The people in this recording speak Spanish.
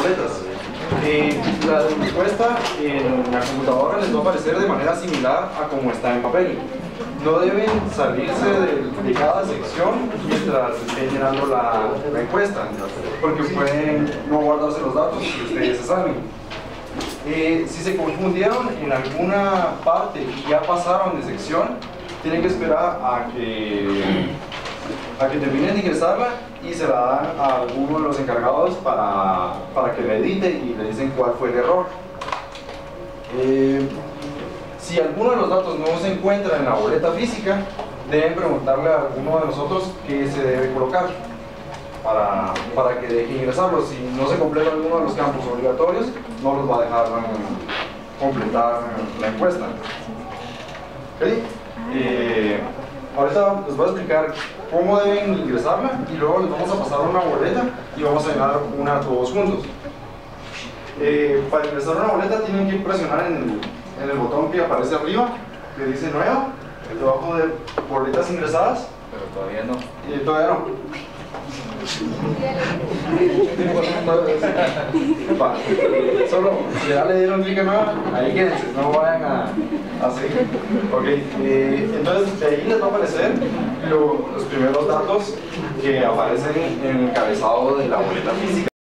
boletas. Eh, la en la computadora les va a aparecer de manera similar a como está en papel. No deben salirse de, cada sección mientras estén llenando la, encuesta, porque pueden no guardarse los datos y ustedes se salen. Eh, si se confundieron en alguna parte y ya pasaron de sección, tienen que esperar a que, a que terminen de ingresarla y se la dan a alguno de los encargados para, para que la edite y le dicen cuál fue el error. Eh, si alguno de los datos no se encuentra en la boleta física, deben preguntarle a alguno de nosotros qué se debe colocar para, para que deje ingresarlos. Si no se completa alguno de los campos obligatorios, no los va a dejar completar la encuesta. ¿Ok? Eh, ahorita les voy a explicar cómo deben ingresarla y luego les vamos a pasar una boleta y vamos a llenar una todos juntos. Eh, para ingresar una boleta tienen que presionar en el, en el botón que aparece arriba, que dice nuevo, debajo de boletas ingresadas. Pero todavía no. Y todavía no. Solo, si ya le dieron clic nueva, ahí quédense, no vayan a, a seguir. Ok, eh, entonces de ahí les va a aparecer lo- los primeros datos que aparecen en el encabezado de la boleta física.